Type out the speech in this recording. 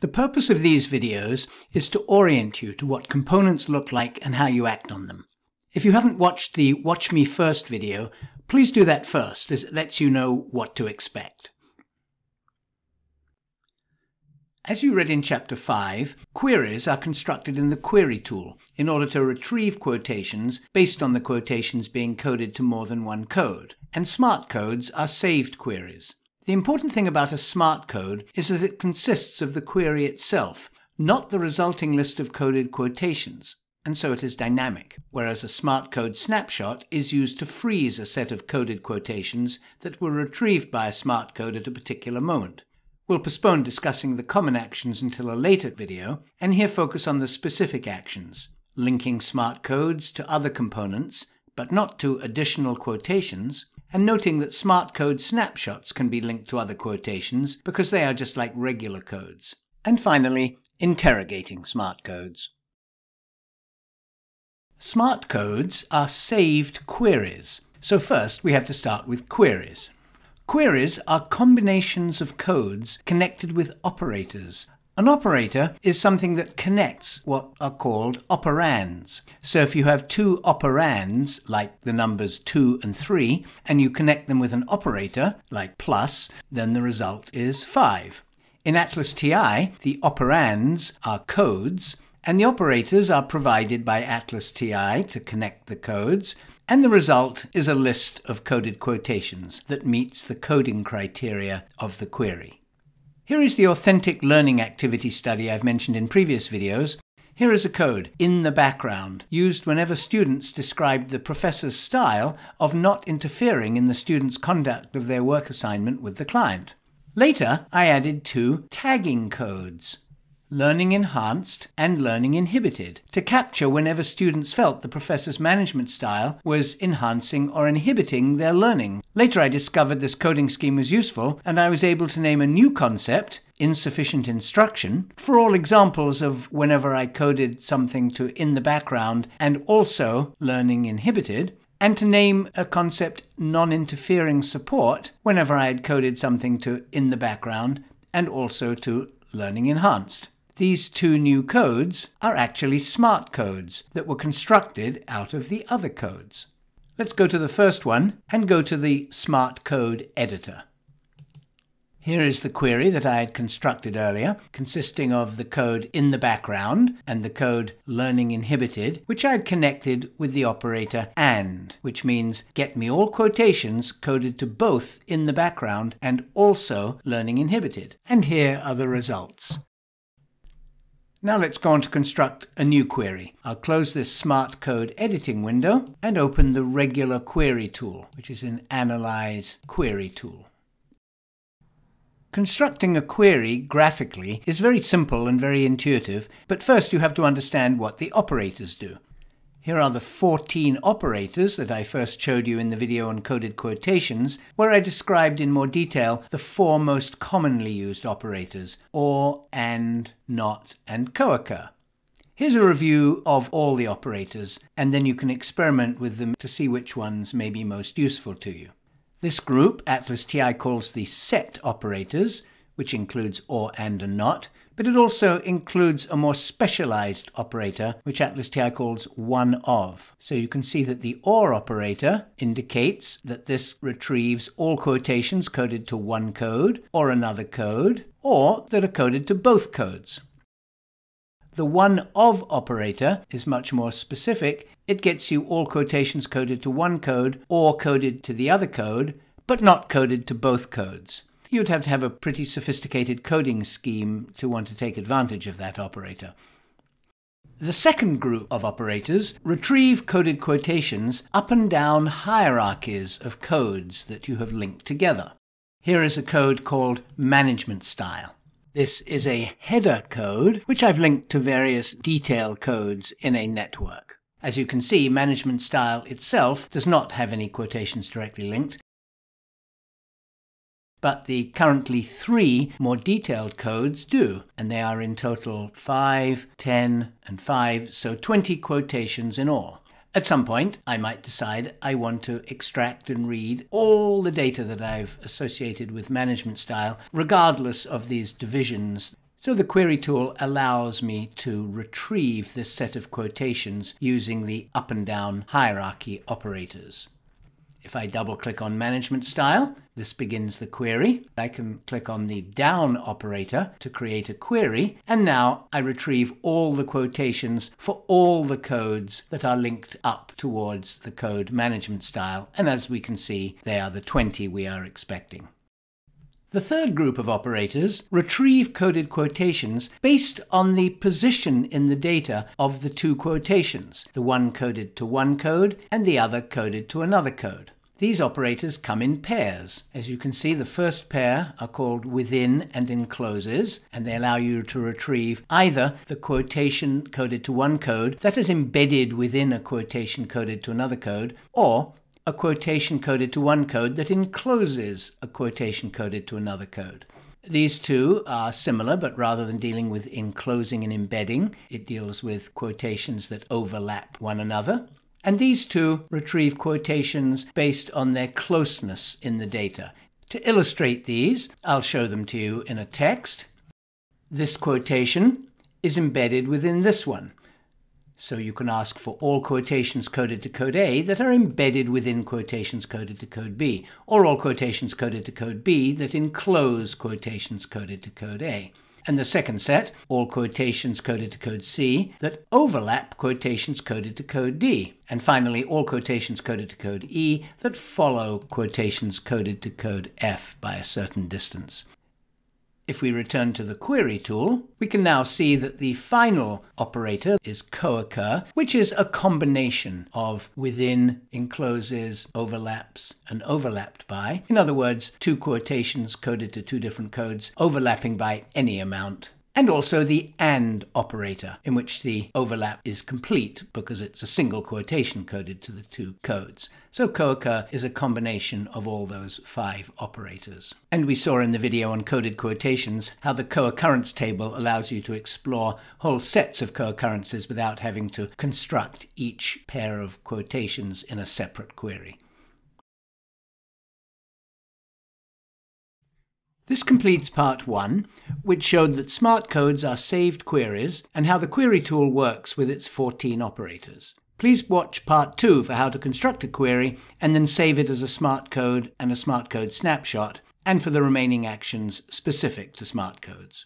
The purpose of these videos is to orient you to what components look like and how you act on them. If you haven't watched the Watch Me First video, please do that first as it lets you know what to expect. As you read in Chapter 5, queries are constructed in the Query tool in order to retrieve quotations based on the quotations being coded to more than one code, and smart codes are saved queries. The important thing about a smart code is that it consists of the query itself, not the resulting list of coded quotations, and so it is dynamic, whereas a smart code snapshot is used to freeze a set of coded quotations that were retrieved by a smart code at a particular moment. We'll postpone discussing the common actions until a later video, and here focus on the specific actions, linking smart codes to other components, but not to additional quotations, and noting that smart code snapshots can be linked to other quotations because they are just like regular codes. And finally, interrogating smart codes. Smart codes are saved queries. So first we have to start with queries. Queries are combinations of codes connected with operators. An operator is something that connects what are called operands. So if you have two operands, like the numbers 2 and 3, and you connect them with an operator, like plus, then the result is 5. In Atlas TI, the operands are codes, and the operators are provided by Atlas TI to connect the codes, and the result is a list of coded quotations that meets the coding criteria of the query. Here is the authentic learning activity study I've mentioned in previous videos. Here is a code, in the background, used whenever students described the professor's style of not interfering in the student's conduct of their work assignment with the client. Later, I added two tagging codes learning enhanced and learning inhibited, to capture whenever students felt the professor's management style was enhancing or inhibiting their learning. Later I discovered this coding scheme was useful, and I was able to name a new concept, insufficient instruction, for all examples of whenever I coded something to in the background and also learning inhibited, and to name a concept non-interfering support whenever I had coded something to in the background and also to learning enhanced. These two new codes are actually smart codes that were constructed out of the other codes. Let's go to the first one and go to the smart code editor. Here is the query that I had constructed earlier, consisting of the code in the background and the code learning inhibited, which I had connected with the operator AND, which means get me all quotations coded to both in the background and also learning inhibited. And here are the results. Now let's go on to construct a new query. I'll close this Smart Code editing window and open the regular query tool, which is an Analyze Query tool. Constructing a query graphically is very simple and very intuitive, but first you have to understand what the operators do. Here are the 14 operators that I first showed you in the video on coded quotations, where I described in more detail the four most commonly used operators, or, and, not, and co-occur. Here's a review of all the operators, and then you can experiment with them to see which ones may be most useful to you. This group Atlas TI calls the set operators, which includes or, and, and not, but it also includes a more specialized operator, which Atlas TI calls one of. So you can see that the OR operator indicates that this retrieves all quotations coded to one code or another code, or that are coded to both codes. The one of operator is much more specific. It gets you all quotations coded to one code or coded to the other code, but not coded to both codes. You'd have to have a pretty sophisticated coding scheme to want to take advantage of that operator. The second group of operators retrieve coded quotations up and down hierarchies of codes that you have linked together. Here is a code called management style. This is a header code, which I've linked to various detail codes in a network. As you can see, management style itself does not have any quotations directly linked, but the currently three more detailed codes do, and they are in total 5, 10, and 5, so 20 quotations in all. At some point, I might decide I want to extract and read all the data that I've associated with management style, regardless of these divisions. So the query tool allows me to retrieve this set of quotations using the up and down hierarchy operators. If I double click on management style, this begins the query. I can click on the down operator to create a query, and now I retrieve all the quotations for all the codes that are linked up towards the code management style. And as we can see, they are the 20 we are expecting. The third group of operators retrieve coded quotations based on the position in the data of the two quotations, the one coded to one code and the other coded to another code. These operators come in pairs. As you can see, the first pair are called within and encloses, and they allow you to retrieve either the quotation coded to one code that is embedded within a quotation coded to another code, or a quotation coded to one code that encloses a quotation coded to another code. These two are similar, but rather than dealing with enclosing and embedding, it deals with quotations that overlap one another. And these two retrieve quotations based on their closeness in the data. To illustrate these, I'll show them to you in a text. This quotation is embedded within this one. So you can ask for all quotations coded to code A that are embedded within quotations coded to code B, or all quotations coded to code B that enclose quotations coded to code A. And the second set, all quotations coded to code C that overlap quotations coded to code D. And finally, all quotations coded to code E that follow quotations coded to code F by a certain distance. If we return to the query tool, we can now see that the final operator is co-occur, which is a combination of within, encloses, overlaps, and overlapped by. In other words, two quotations coded to two different codes overlapping by any amount and also the AND operator, in which the overlap is complete because it's a single quotation coded to the two codes. So co-occur is a combination of all those five operators. And we saw in the video on coded quotations how the co-occurrence table allows you to explore whole sets of co-occurrences without having to construct each pair of quotations in a separate query. This completes part one, which showed that smart codes are saved queries and how the query tool works with its 14 operators. Please watch part two for how to construct a query and then save it as a smart code and a smart code snapshot, and for the remaining actions specific to smart codes.